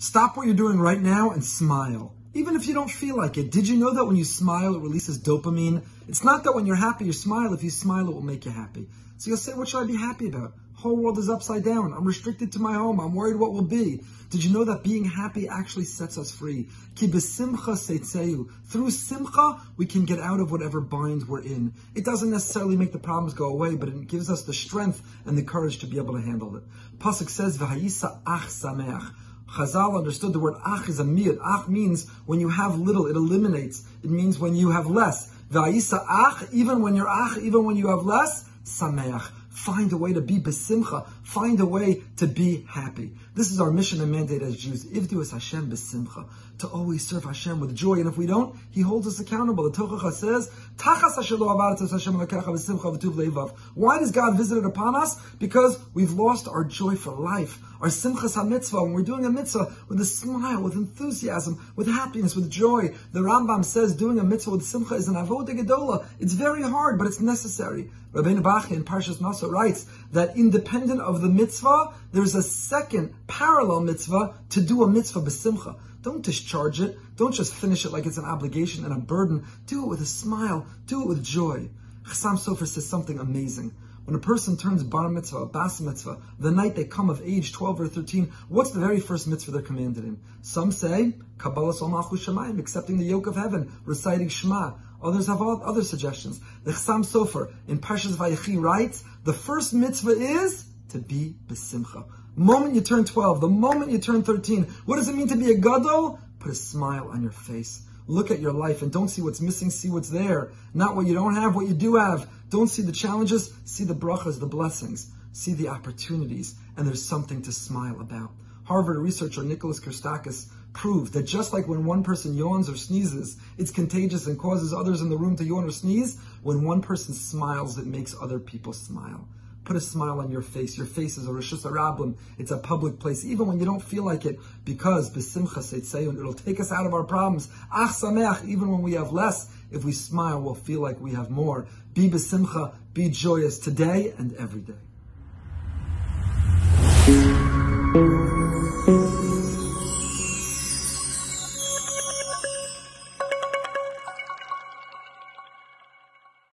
Stop what you're doing right now and smile. Even if you don't feel like it. Did you know that when you smile, it releases dopamine? It's not that when you're happy, you smile. If you smile, it will make you happy. So you'll say, what should I be happy about? Whole world is upside down. I'm restricted to my home. I'm worried what will be. Did you know that being happy actually sets us free? Ki besimcha Through simcha, we can get out of whatever bind we're in. It doesn't necessarily make the problems go away, but it gives us the strength and the courage to be able to handle it. Pasuk says, V'hayisa ach sameach. Chazal understood the word ach is a mi'ut. Ach means when you have little, it eliminates. It means when you have less. Va'isa ach, even when you're ach, even when you have less, sameach. Find a way to be besimcha. Find a way to be happy. This is our mission and mandate as Jews. Ivdu es Hashem besimcha. To always serve Hashem with joy. And if we don't, He holds us accountable. The Tochacha says, Tachas Hashem Why does God visit it upon us? Because we've lost our joy for life. Our simchas ha-mitzvah, when we're doing a mitzvah with a smile, with enthusiasm, with happiness, with joy. The Rambam says doing a mitzvah with simcha is an avodah gedola. It's very hard, but it's necessary. Rabbeinu Bachya in Parshas Naso writes that independent of the mitzvah, there's a second parallel mitzvah to do a mitzvah besimcha. Don't discharge it. Don't just finish it like it's an obligation and a burden. Do it with a smile. Do it with joy. Chassam Sofer says something amazing. When a person turns bar mitzvah, bas mitzvah, the night they come of age 12 or 13, what's the very first mitzvah they're commanded in? Some say, Kabbalas Ol Shamayim, accepting the yoke of heaven, reciting Shema. Others have other suggestions. The Chassam Sofer in Parshas Vayechi writes, the first mitzvah is to be besimcha. Moment you turn 12, the moment you turn 13, what does it mean to be a gadol? Put a smile on your face. Look at your life and don't see what's missing, see what's there. Not what you don't have, what you do have. Don't see the challenges, see the brachas, the blessings. See the opportunities, and there's something to smile about. Harvard researcher Nicholas Christakis proved that just like when one person yawns or sneezes, it's contagious and causes others in the room to yawn or sneeze, when one person smiles, it makes other people smile. Put a smile on your face. Your face is a Rishus Rabim. It's a public place, even when you don't feel like it, because Besimcha Seitzayun, it'll take us out of our problems. Ach Sameach, even when we have less, if we smile, we'll feel like we have more. Be Besimcha, be joyous today and every day.